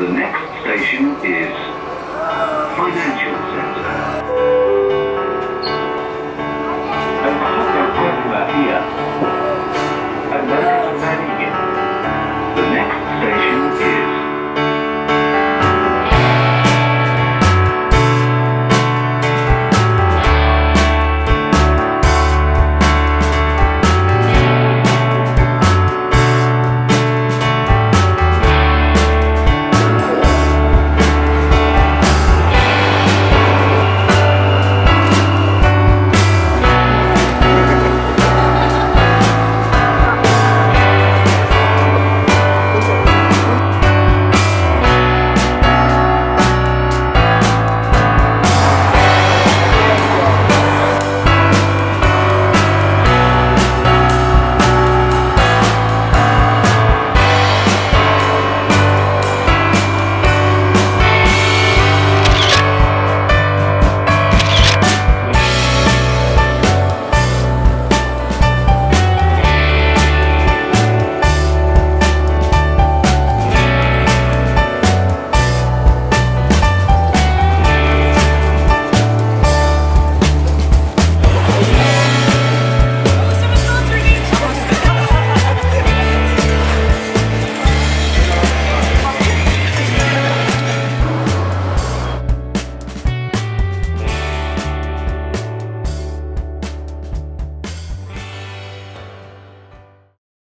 The next station is Financial Center. Enfoca Puebla here. American The next station is